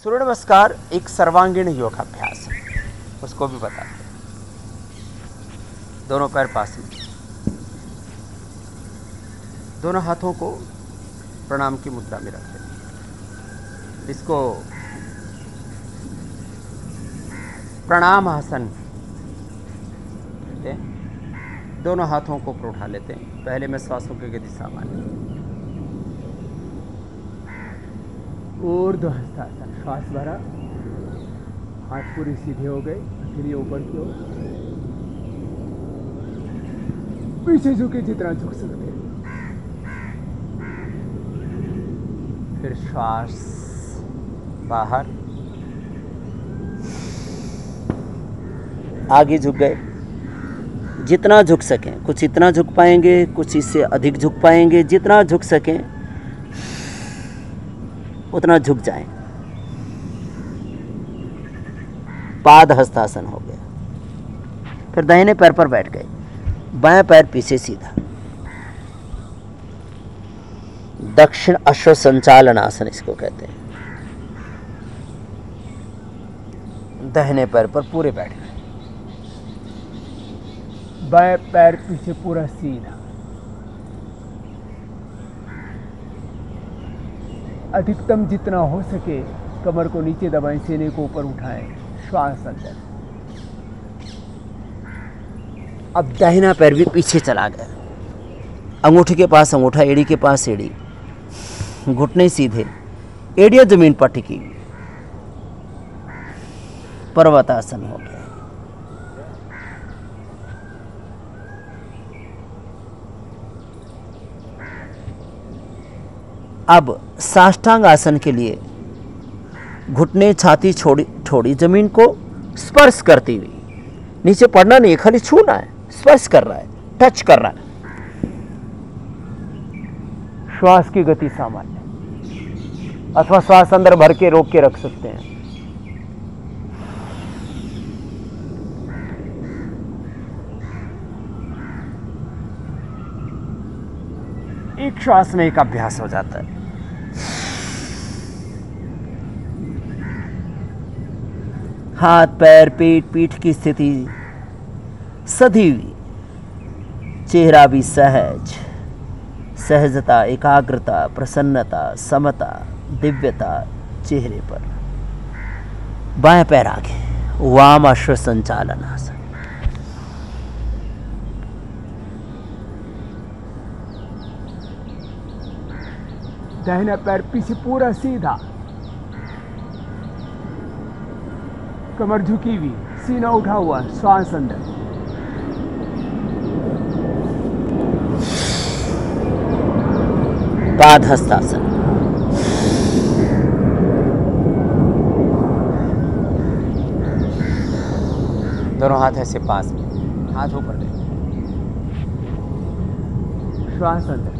सूर्य नमस्कार एक सर्वांगीण योगाभ्यास। है उसको भी बताते हैं दोनों पैर पास में। दोनों हाथों को प्रणाम की मुद्रा में रखते इसको प्रणाम आसन दोनों हाथों को ऊपर उठा लेते हैं। पहले में श्वासों की गति सामान्य। ऊर्ध्व हस्तासन श्वास भरा। हाथ पूरी सीधे हो गए फिर ऊपर की ओर। पीछे झुके जितना झुक सकते। फिर श्वास बाहर। आगे झुक गए। जितना झुक सकें, कुछ इतना झुक पाएँगे, कुछ इससे अधिक झुक पाएँगे, जितना झुक सकें। उतना झुक जाएँ। पाद हस्तासन हो गया। फिर दाहिने पैर पर बैठ गए। बाएँ पैर पीछे सीधा। दक्षिण अश्व संचालन आसन इसको कहते हैं। दहने पैर पर पूरे बैठ गए। बाएँ पैर पीछे पूरा सीधा। अधिकतम जितना हो सके कमर को नीचे दबाएँ, सीने को ऊपर उठाएँ। श्वास अंदर। अब दाहिना पैर भी पीछे चला गया। अंगूठे के पास अंगूठा, एड़ी के पास एड़ी। घुटने सीधे। एड़िया ज़मीन पर टिकी पर्वतासन हो गया। अब साष्टांग आसन के लिए घुटने छाती छोड़ी छोड़ी ज़मीन को स्पर्श करती हुई। नीचे पड़ना नहीं है खाली छूना है, स्पर्श कर रहा है, टच कर रहा है। श्वास की गति सामान्य अथवा श्वास अंदर भर के रोक के रख सकते हैं। एक श्वास में एक अभ्यास हो जाता है। हाथ, पैर, पेट, पीठ की स्थिति सधी चेहरा भी सहज। सहजता, एकाग्रता, प्रसन्नता, समता, दिव्यता चेहरे पर। बाएँ पैर आगे। वाम अश्व संचालन आसन। दाहिना पैर पीछे पूरा सीधा। कमर झुकी हुई। सीना उठा हुआ श्वास अंदर। पाद हस्तासन दोनों हाथ ऐसे पास में हाथ ऊपर ले श्वास अंदर।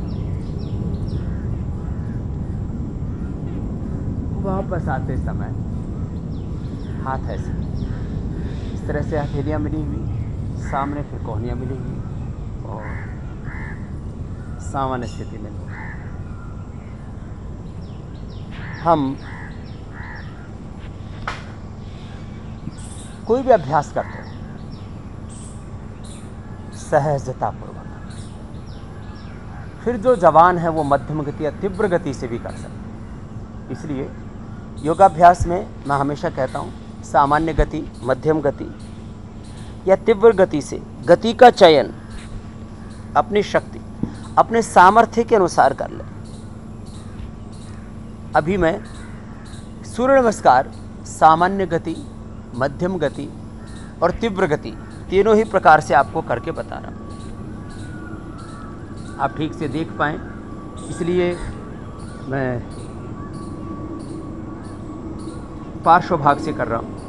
वापस आते समय हाथ ऐसे इस तरह से हथेलियाँ मिली हुई, सामने फिर कोहनियाँ मिली हुई और सामान्य स्थिति में हम कोई भी अभ्यास करते हैं, सहजतापूर्वक। फिर जो जवान है वो मध्यम गति या तीव्र गति से भी कर सकते इसलिए योगाभ्यास में मैं हमेशा कहता हूँ सामान्य गति, मध्यम गति या तीव्र गति से। गति का चयन अपनी शक्ति, अपने सामर्थ्य के अनुसार कर ले। अभी मैं सूर्य नमस्कार, सामान्य गति, मध्यम गति और तीव्र गति तीनों ही प्रकार से आपको करके बता रहा हूँ आप ठीक से देख पाएँ, इसलिए मैं पार्श्व भाग से कर रहा हूँ।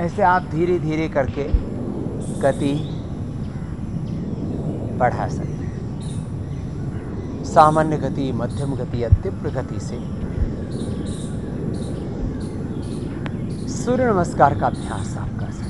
ऐसे आप धीरे धीरे करके गति बढ़ा सकते हैं। सामान्य गति, मध्यम गति या तीव्र गति से सूर्य नमस्कार का अभ्यास आप कर सकते